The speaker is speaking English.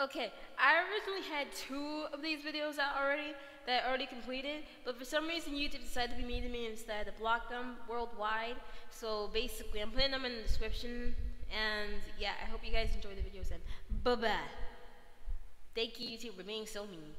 Okay, I originally had two of these videos out already that I already completed, but for some reason YouTube decided to be mean to me and decided to block them worldwide. So basically, I'm putting them in the description, and yeah, I hope you guys enjoy the videos and bye-bye. Thank you YouTube for being so mean.